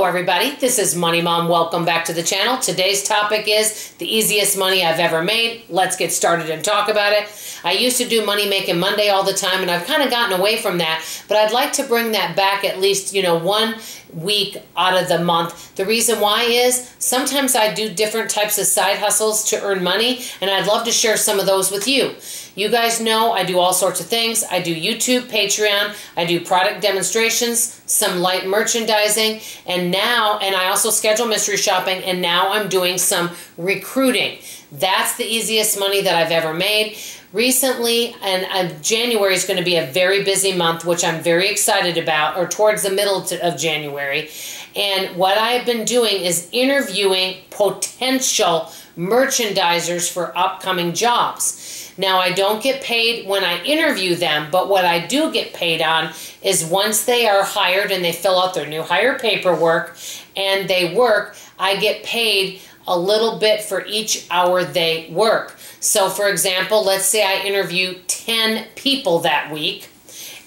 Hello everybody, this is Money Mom. Welcome back to the channel. Today's topic is the easiest money I've ever made. Let's get started and talk about it. I used to do Money Making Monday all the time and I've kind of gotten away from that, but I'd like to bring that back at least, you know, one week out of the month. The reason why is sometimes I do different types of side hustles to earn money and I'd love to share some of those with you. You guys know I do all sorts of things. I do YouTube, Patreon, I do product demonstrations, some light merchandising, and now, and I also schedule mystery shopping, and now I'm doing some recruiting. That's the easiest money that I've ever made. Recently, and uh, January is going to be a very busy month, which I'm very excited about, or towards the middle to, of January. And what I've been doing is interviewing potential merchandisers for upcoming jobs. Now, I don't get paid when I interview them, but what I do get paid on is once they are hired and they fill out their new hire paperwork and they work, I get paid a little bit for each hour they work. So, for example, let's say I interview 10 people that week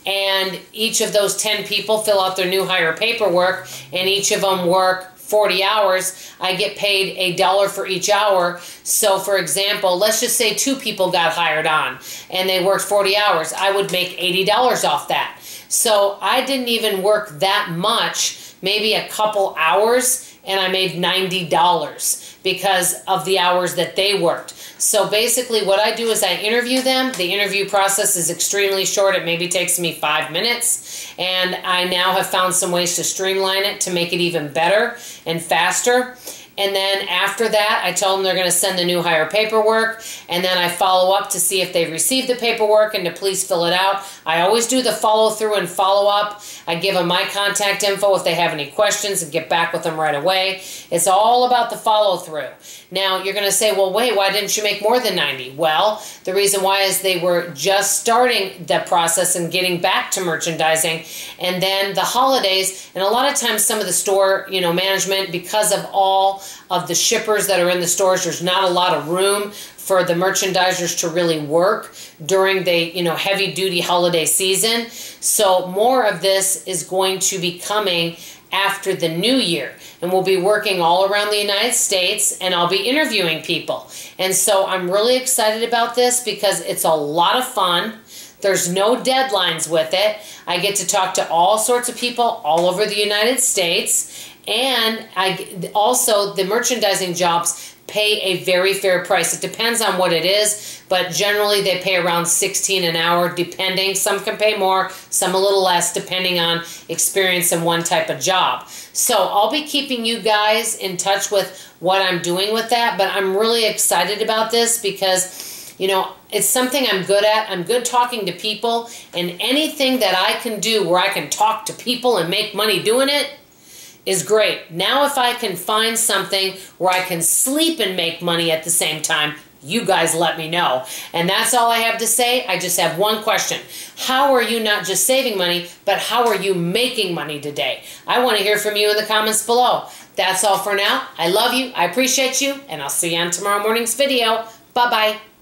and each of those 10 people fill out their new hire paperwork and each of them work 40 hours, I get paid a dollar for each hour. So, for example, let's just say two people got hired on and they worked 40 hours. I would make $80 off that. So, I didn't even work that much, maybe a couple hours, and I made $90 because of the hours that they worked. So basically what I do is I interview them. The interview process is extremely short. It maybe takes me five minutes. And I now have found some ways to streamline it to make it even better and faster. And then after that, I tell them they're going to send the new hire paperwork. And then I follow up to see if they've received the paperwork and to please fill it out. I always do the follow through and follow up. I give them my contact info if they have any questions and get back with them right away. It's all about the follow through. Now, you're going to say, well, wait, why didn't you make more than 90? Well, the reason why is they were just starting the process and getting back to merchandising. And then the holidays, and a lot of times some of the store, you know, management, because of all of the shippers that are in the stores. There's not a lot of room for the merchandisers to really work during the you know heavy duty holiday season. So more of this is going to be coming after the new year and we'll be working all around the United States and I'll be interviewing people. And so I'm really excited about this because it's a lot of fun. There's no deadlines with it. I get to talk to all sorts of people all over the United States and I also the merchandising jobs pay a very fair price. It depends on what it is, but generally they pay around 16 an hour depending. Some can pay more, some a little less depending on experience in one type of job. So I'll be keeping you guys in touch with what I'm doing with that, but I'm really excited about this because you know, it's something I'm good at. I'm good talking to people and anything that I can do where I can talk to people and make money doing it, is great. Now if I can find something where I can sleep and make money at the same time, you guys let me know. And that's all I have to say. I just have one question. How are you not just saving money, but how are you making money today? I want to hear from you in the comments below. That's all for now. I love you. I appreciate you. And I'll see you on tomorrow morning's video. Bye-bye.